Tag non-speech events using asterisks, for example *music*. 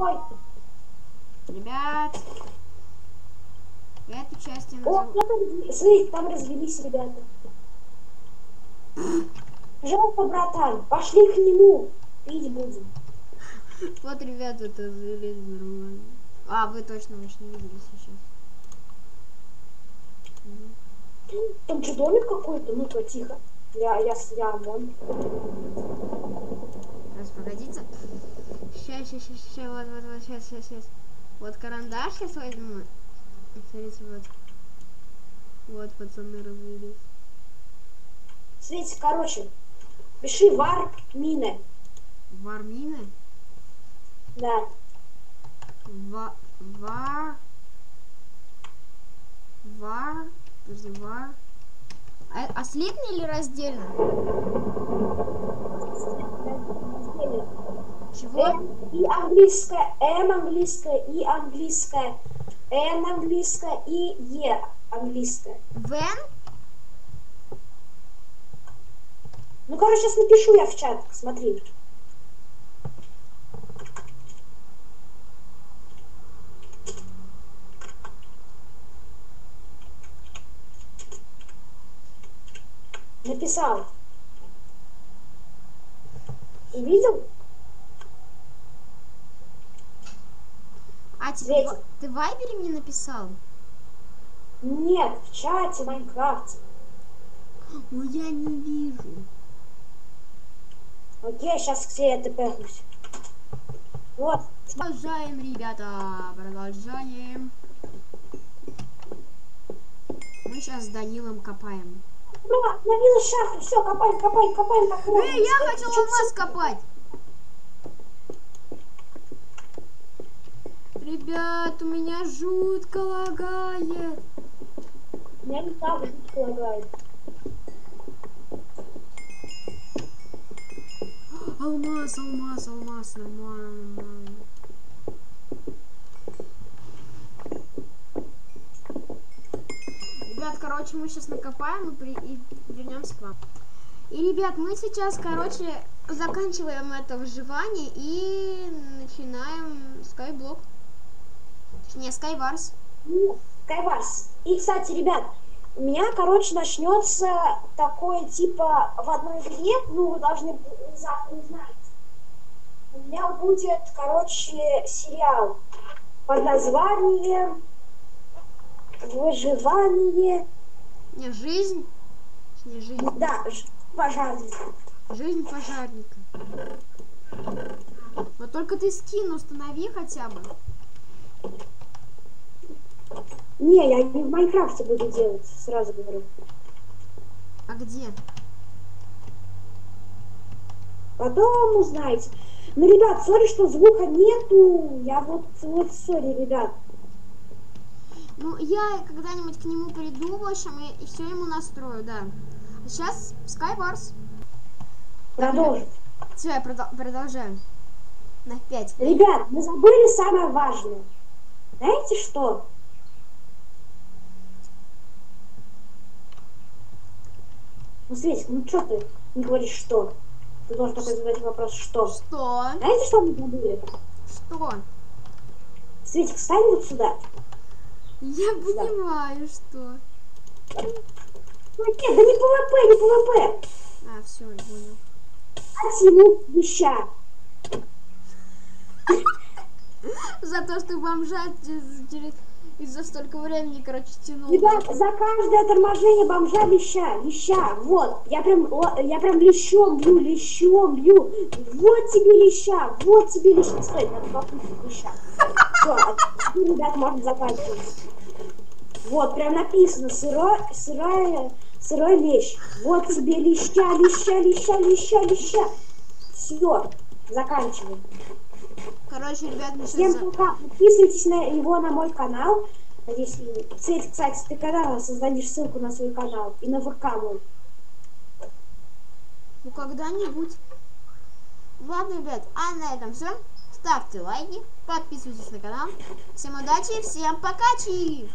мной. Ребят, эту часть я О, назову... кто-то разв- Смотри, там развелись ребята. Жалко, братан, пошли к нему. Пить будем. Вот, ребята, это залез нормально. А, вы точно, вы не видели сейчас. Там что, домик какой-то? Ну-ка, тихо. Я, я, я, вон. Сейчас, сейчас, сейчас, вот, вот, вот, сейчас, сейчас, сейчас. Вот карандаш сейчас возьму. Смотрите, вот. Вот, пацаны развелись. Смотрите, короче, пиши вар мины. Вармины? Да. Ва... Ва... Вар... Подожди, вар... А, а слитно или раздельно? Чего? М и английская, М английская, И английская, Н английская и Е английская. Вен? Ну, короче, сейчас напишу я в чат, смотри. Написал. Увидел? А, тебе, Светик. в- ты в Вайбере мне написал? Нет, в чате Майнкрафте. *gasps* Ну я не вижу. Окей, сейчас к тебе тпхнусь. Вот. Продолжаем, ребята, продолжаем. Мы сейчас с Данилом копаем. Ну, ловила шахту, все, копаем, копаем, копаем, можно. Эй, я хотел чё алмаз копать! Ребят, у меня жутко лагает. Меня не так жутко лагает. Алмаз, алмаз, алмаз, нормально. Ребят, короче, мы сейчас накопаем и, при... и вернемся к вам. И, ребят, мы сейчас, короче, заканчиваем это выживание и начинаем Skyblock. Не, Skywars. Ну, Кайварс. И, кстати, ребят, у меня, короче, начнется такое, типа, в одной игре, ну, вы должны завтра узнаете. У меня будет, короче, сериал под названием «Выживание». Не, жизнь. Не, жизнь. Да, пожарника. Жизнь пожарника. Но только ты скин установи хотя бы. Не, я не в Майнкрафте буду делать, сразу говорю. А где? Потом узнаете. Ну, ребят, сори, что звука нету. Я вот, вот, сори, ребят. Ну, я когда-нибудь к нему приду, в общем, и, все ему настрою, да. А сейчас Skywars. Продолжим. Все, я продол- продолжаю. На 5. Ребят, мы забыли самое важное. Знаете что? Ну, Светик, ну что ты не говоришь что? Ты должен только задать вопрос что. Что? Знаете, что мы забыли? Что? Светик, встань вот сюда. Я понимаю, что. Ну, нет, да не ПВП, не ПВП. А, все, я понял. Дать ему леща. *laughs* За то, что бомжа через- из-за столько времени, короче, тянул. Ребят, за каждое торможение бомжа леща, леща, вот, я прям, о, я прям лещом бью, лещом бью, вот тебе леща, вот тебе леща, стой, надо попустить леща. Все, ребят, можно заканчивать. Вот, прям написано, сырой, сырая, сырой лещ, вот тебе леща, леща, леща, леща, леща. Все, заканчиваем. Короче, ребят, мы Всем сейчас... пока. Подписывайтесь на его на мой канал. Если, кстати, кстати, ты когда создадишь ссылку на свой канал и на ВК мой? Ну, когда-нибудь. Ладно, ребят, а на этом все. Ставьте лайки, подписывайтесь на канал. Всем удачи, всем покачи!